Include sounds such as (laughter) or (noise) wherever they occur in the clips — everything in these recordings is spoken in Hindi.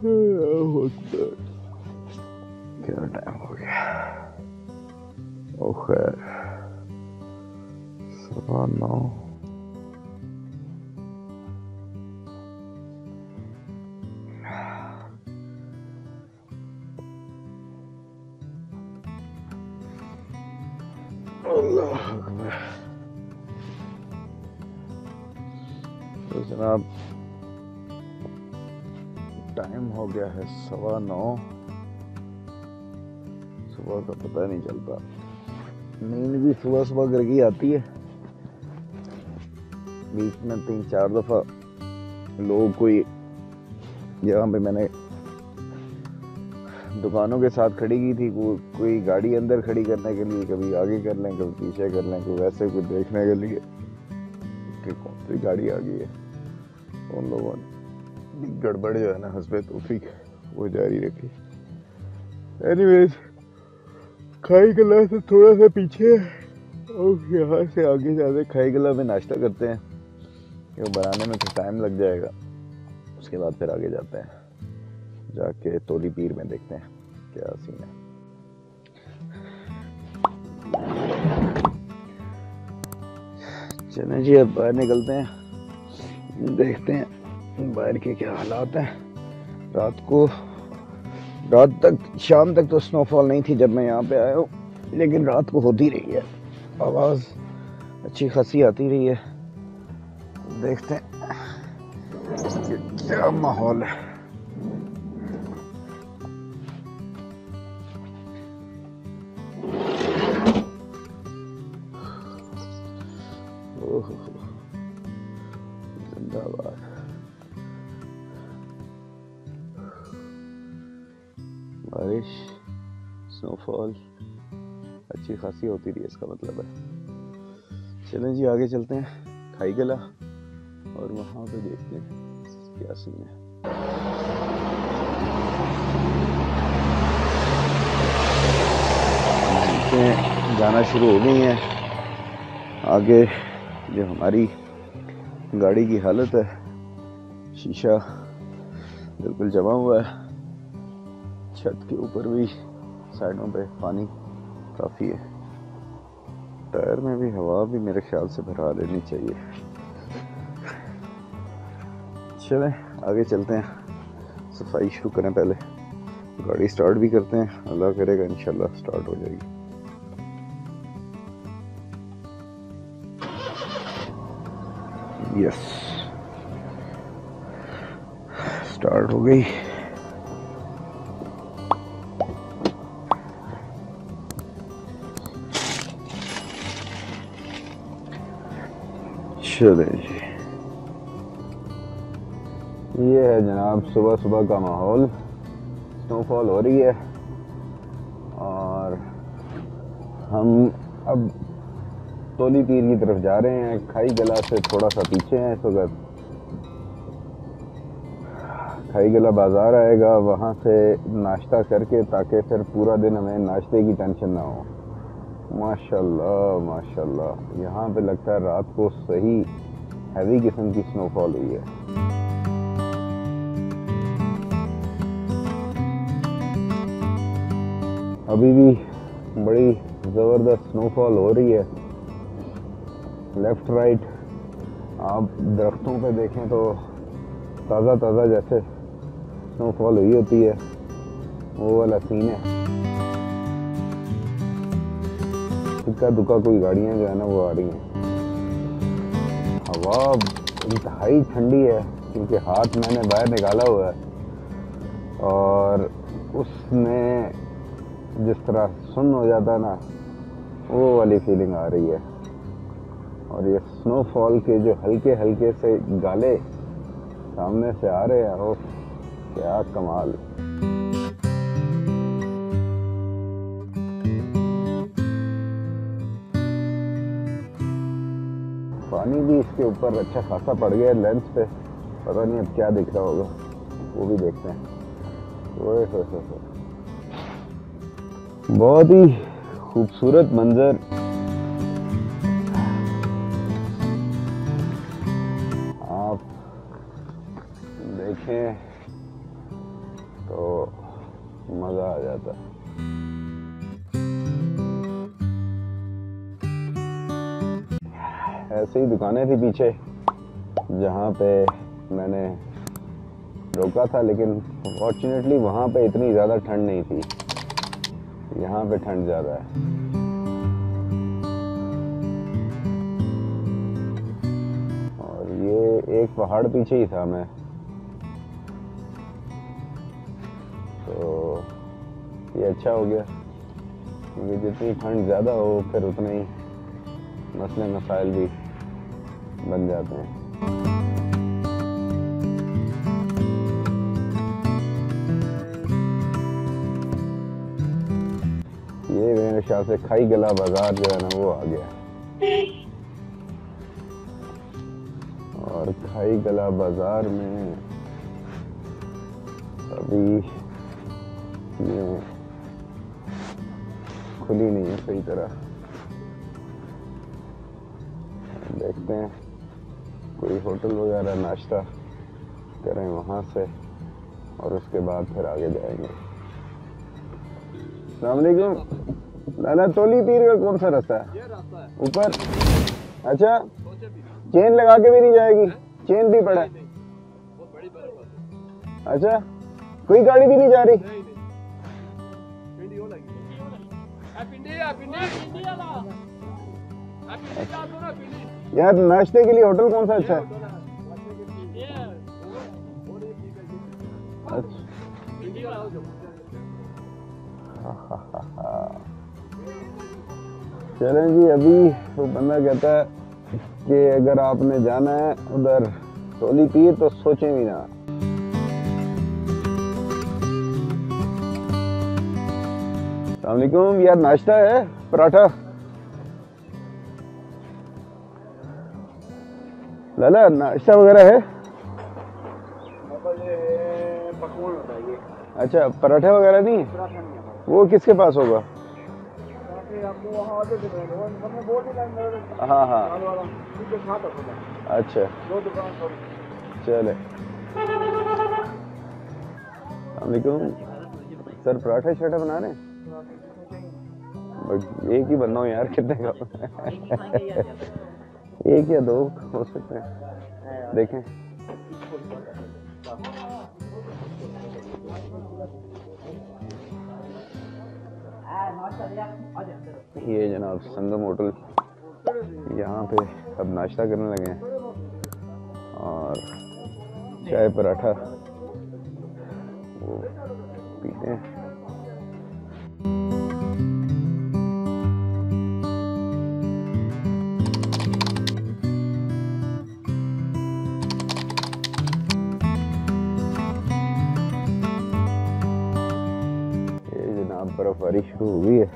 अकबर क्या टाइम हो गया ओ खैर सवा नौ अल्लाह अकबर तो जनाब गया है सवा नौ। सुबह का पता नहीं चलता। नींद भी सुबह सुबह करके आती है। बीच में तीन चार दफ़ा लोग कोई जहाँ पे मैंने दुकानों के साथ खड़ी की थी को, कोई गाड़ी अंदर खड़ी करने के लिए कभी आगे कर लें कभी पीछे कर लें कोई वैसे कुछ देखने के लिए कि कौन सी गाड़ी आ गई है। उन लोगों ने गड़बड़ जो है ना हसबे तोफीक वो जारी रखी एनीवेज खाई गला से थोड़ा सा पीछे और यहाँ से आगे जाते खाई गला में नाश्ता करते हैं। वो बनाने में तो टाइम लग जाएगा। उसके बाद फिर आगे जाते हैं। जाके तोली पीर में देखते हैं, क्या सीन है। चलें जी, अब बाहर निकलते हैं। देखते हैं। बाहर के क्या हालात हैं? रात को, रात तक, शाम तक तो स्नोफॉल नहीं थी जब मैं यहाँ पे आया हूँ, लेकिन रात को होती रही है। आवाज़ अच्छी खासी आती रही है। देखते हैं। क्या माहौल है। अच्छी खासी होती रही इसका मतलब है। चलें जी, आगे चलते हैं, खाई गला, और वहाँ पे देखते हैं क्या सीन है। जाना शुरू हो गई हैं। आगे जो हमारी गाड़ी की हालत है, शीशा बिल्कुल जमा हुआ है। छत के ऊपर भी साइडों पे पानी काफ़ी है। टायर में भी हवा भी मेरे ख्याल से भरा लेनी चाहिए। चलें, आगे चलते हैं। सफ़ाई शुरू करें पहले। गाड़ी स्टार्ट भी करते हैं। अल्लाह करेगा, इंशाल्लाह स्टार्ट हो जाएगी। यस स्टार्ट हो गई। चले जी ये है जनाब सुबह सुबह का माहौल। स्नोफॉल हो रही है। और हम अब तोली पीर की तरफ़ जा रहे हैं। खाई गला से थोड़ा सा पीछे हैं इस वक्त। खाई गला बाज़ार आएगा, वहाँ से नाश्ता करके, ताकि फिर पूरा दिन हमें नाश्ते की टेंशन ना हो। माशाल्लाह माशाल्लाह। यहाँ पे लगता है रात को सही हैवी किस्म की स्नोफॉल हुई है। अभी भी बड़ी ज़बरदस्त स्नोफॉल हो रही है। लेफ़्ट राइट आप दरख्तों पे देखें तो ताज़ा ताज़ा जैसे स्नोफॉल हुई होती है, वो वाला सीन है। इक्का दुक्का कोई गाड़ियाँ जो है ना वो आ रही हैं। हवा इंतहाई ठंडी है क्योंकि हाथ मैंने बाहर निकाला हुआ है। और उसमें जिस तरह सुन हो जाता ना, वो वाली फीलिंग आ रही है। और ये स्नोफॉल के जो हल्के हल्के से गाले सामने से आ रहे हैं वो क्या कमाल। पानी भी इसके ऊपर अच्छा खासा पड़ गया है लेंस पे। पता नहीं अब क्या दिख रहा होगा। वो भी देखते हैं। ओए हो। बहुत ही खूबसूरत मंजर। ऐसे दुकानें थी पीछे, जहाँ पे मैंने रोका था, लेकिन फॉर्चुनेटली वहाँ पे इतनी ज़्यादा ठंड नहीं थी। यहाँ पे ठंड ज़्यादा है। और ये एक पहाड़ पीछे ही था मैं। तो ये अच्छा हो गया, क्योंकि जितनी ठंड ज़्यादा हो, फिर उतने ही मसले मसाइल भी बन जाते हैं। ये मेरे ख्याल से खाई गला बाज़ार जो है ना, वो आ गया। और खाई गला बाज़ार में अभी ये खुली नहीं है सही तरह। देखते हैं। कोई होटल वगैरह नाश्ता करें वहाँ से और उसके बाद फिर आगे जाएँगे। सलामकुम लाला तोली पीर का कौन सा रास्ता है? ये रास्ता है। ऊपर। अच्छा भी नहीं चेन लगा के भी नहीं जाएगी? चेन भी पड़ा। है नहीं बहुत बड़ी बर्फ़ है। अच्छा कोई गाड़ी भी नहीं जा रही? नहीं नहीं। यार, नाश्ते के लिए होटल कौन सा अच्छा है? अच्छा। चलें जी, अभी वो बंदा कहता है कि अगर आपने जाना है उधर टोली पीर तो सोचें भी ना। सलामकुम यार नाश्ता है, पराठा? लाला नाश्ता वगैरह है? अच्छा पराठे वगैरह नहीं? है वो किसके पास होगा? हाँ हाँ। अच्छा। चले। अलैक्म सर पराठे शराठे बना रहे हैं? एक ही बंदा हूँ यार कितने का? एक या दो हो सकते हैं। देखें। ये जनाब संगम होटल। यहाँ पे अब नाश्ता करने लगे हैं। और चाय पराठा। वो पीते हैं। बर्फबारी शुरू हो गई है।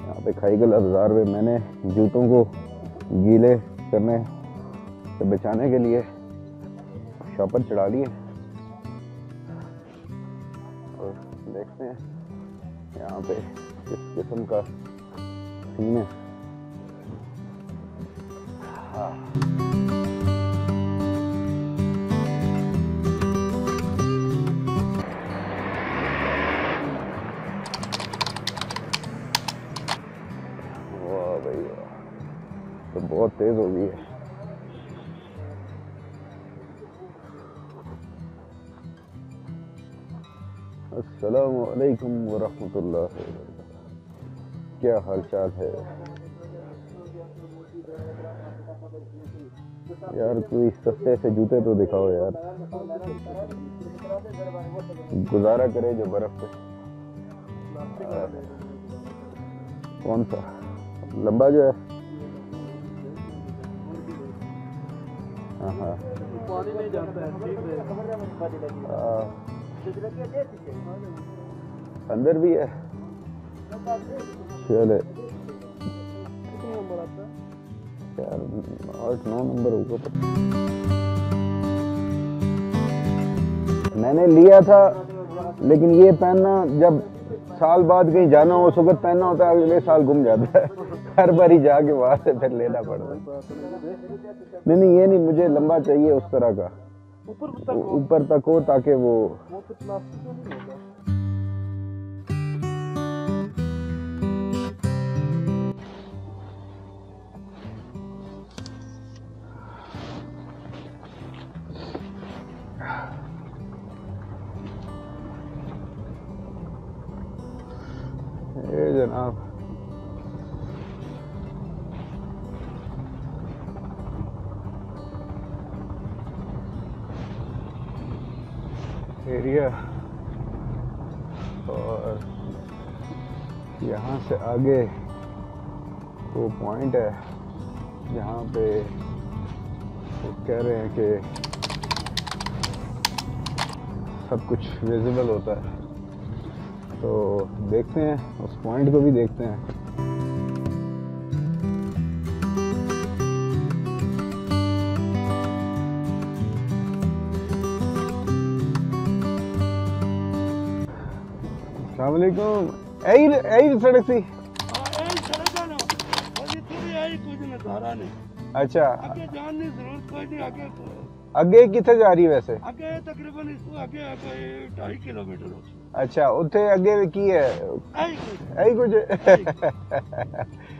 यहाँ पे खाई गला बाज़ार में मैंने जूतों को गीले करने से बचाने के लिए शॉपर चढ़ा लिए। और देखते हैं यहाँ पे किस किस्म का सीन है। हाँ। बहुत तेज हो गई है। अस्सलाम वालेकुम वरहमतुल्लाह क्या हाल चाल है? यार कोई सस्ते से जूते तो दिखाओ यार। गुजारा करे जो बर्फ़ पे। कौन सा? लंबा जो है। हाँ। हाँ पानी नहीं जाता है ठीक है। अंदर भी है। चले। यार आठ नौ नंबर होगा तो। मैंने लिया था लेकिन ये पहनना जब साल बाद कहीं जाना हो उस वक्त पहनना होता है अगले साल गुम जाता है। हर बार ही जाके वहाँ से फिर लेना पड़ता नहीं नहीं ये नहीं मुझे लंबा चाहिए उस तरह का। ऊपर तक हो? ताकि वो जनाब। एरिया। और यहाँ से आगे वो पॉइंट है, जहाँ पे वो कह रहे हैं कि सब कुछ विजिबल होता है। तो देखते हैं, उस पॉइंट को भी देखते हैं। अलैकुम यही यही सड़क थी अच्छा। अगे किथे जा रही वैसे? अगे तकरीबन इसको अगे ढाई किलोमीटर अच्छा उथे अगे की है? यही कुछ? (laughs)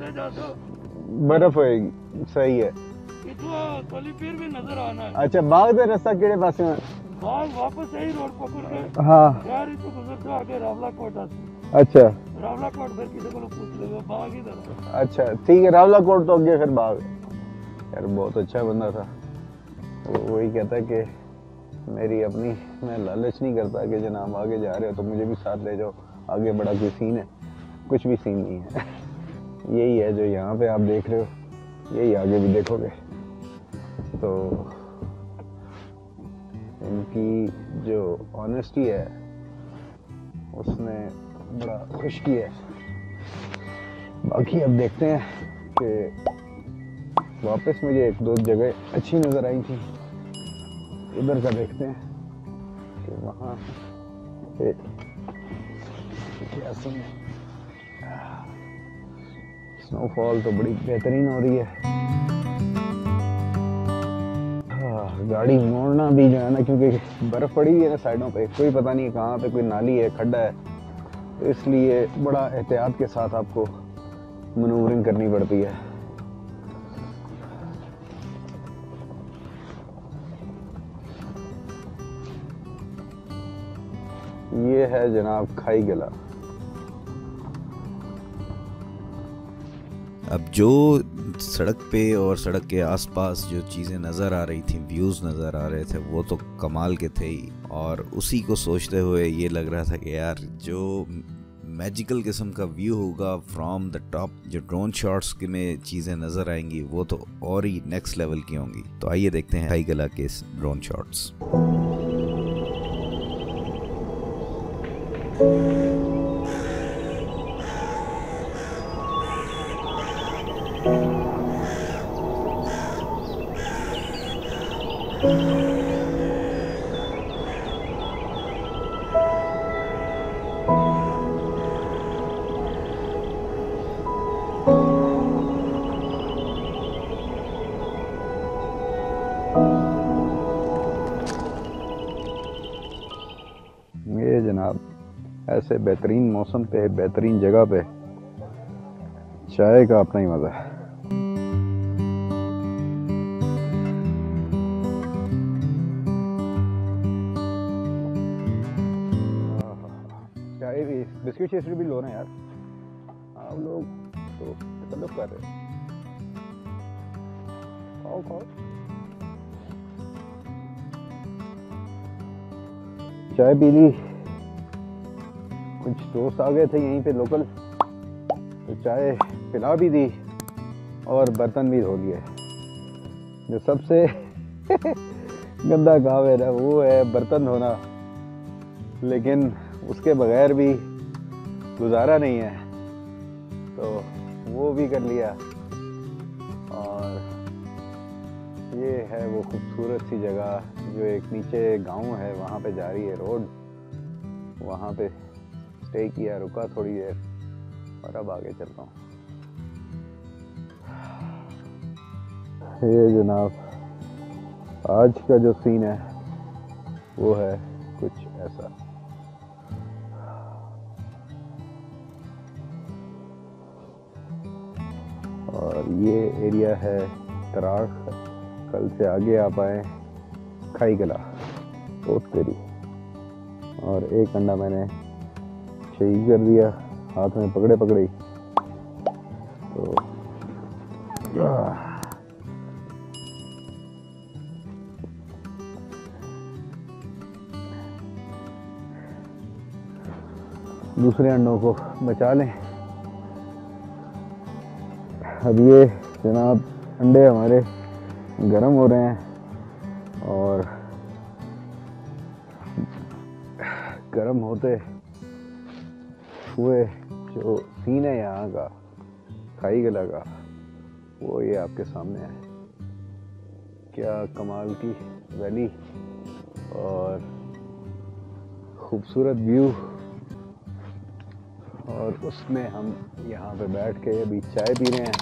बर्फ़ होएगी सही है। भी नज़र आना है। अच्छा बाग का रास्ता केड़े पास में? बाग वापस यही रोड पकड़ के हाँ। यार तो आगे रावला कोट अच्छा। रावला कोट फिर किसी को पूछ बाग अच्छा ठीक है रावला कोट तो फिर बाग। यार बहुत अच्छा बंदा था। तो वही कहता कि मेरी अपनी मैं लालच नहीं करता कि जनाब आगे जा रहे हो तो मुझे भी साथ ले जाओ। आगे बड़ा कोई सीन है। कुछ भी सीन नहीं है। यही है जो यहाँ पे आप देख रहे हो। यही आगे भी देखोगे। तो इनकी जो ऑनेस्टी है, उसने बड़ा खुश किया है। बाकी अब देखते हैं कि वापस मुझे एक दो जगह अच्छी नज़र आई थी। इधर का देखते हैं कि वहाँ क्या सीन स्नोफॉल तो बड़ी बेहतरीन हो रही है। हाँ, गाड़ी मोड़ना भी जो है ना क्योंकि बर्फ़ पड़ी हुई है ना साइडों पे कोई पता नहीं कहाँ पे कोई नाली है खड्डा है। तो इसलिए बड़ा एहतियात के साथ आपको मनूवरिंग करनी पड़ती है। ये है जनाब खाई गला। अब जो सड़क पे और सड़क के आसपास जो चीज़ें नज़र आ रही थी व्यूज़ नज़र आ रहे थे, वो तो कमाल के थे ही। और उसी को सोचते हुए ये लग रहा था कि यार, जो मैजिकल किस्म का व्यू होगा फ्रॉम द टॉप जो ड्रोन शॉट्स के में चीज़ें नज़र आएँगी, वो तो और ही नेक्स्ट लेवल की होंगी। तो आइए देखते हैं हाई गला के ड्रोन शॉट्स ये जनाब। ऐसे बेहतरीन मौसम पे, बेहतरीन जगह पे चाय का अपना ही मज़ा है। चाय भी, बिस्किट शेस्किट भी लो ना यार। आप लोग तो तकल्लुफ कर रहे हो। खाओ खाओ। चाय पी ली। कुछ दोस्त आ गए थे यहीं पे लोकल तो चाय पिला भी दी और बर्तन भी धो लिए। जो सबसे (laughs) गंदा काम है ना, वो है बर्तन धोना। लेकिन उसके बगैर भी गुजारा नहीं है। तो वो भी कर लिया। और ये है वो खूबसूरत सी जगह, जो एक नीचे गाँव है, वहाँ पे जा रही है रोड। वहाँ पे स्टे किया रुका थोड़ी देर और अब आगे चलता हूँ। ये जनाब, आज का जो सीन है, वो है कुछ ऐसा। और ये एरिया है तराख। कल से आगे आप आए खाई गला और एक अंडा मैंने शहीद कर दिया, हाथ में पकड़े पकड़े। ही तो दूसरे अंडों को बचा लें। अब ये जनाब अंडे हमारे गर्म हो रहे हैं और गर्म होते हुए जो सीन है यहाँ का, खाई गला का, वो ये आपके सामने है। क्या कमाल की वैली और खूबसूरत व्यू। और उसमें हम यहाँ पे बैठ के अभी चाय पी रहे हैं,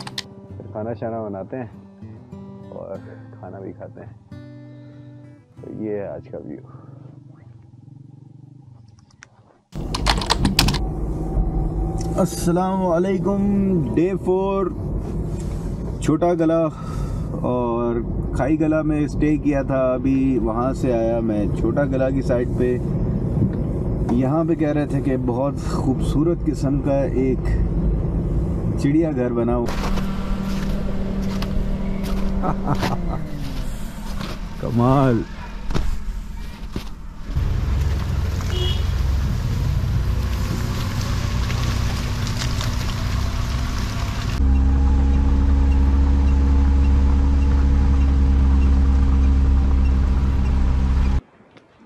फिर खाना शाना बनाते हैं और खाना भी खाते हैं। तो ये है आज का व्यू। असलकुम डे फोर छोटा गला और खाई गला में स्टे किया था, अभी वहाँ से आया मैं छोटा गला की साइड पे। यहाँ पे कह रहे थे कि बहुत खूबसूरत किस्म का एक चिड़ियाघर बना हुआ। (laughs) कमाल।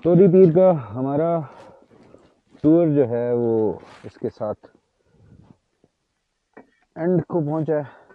तोरी पीर का हमारा टूर जो है वो इसके साथ एंड को पहुँचा है।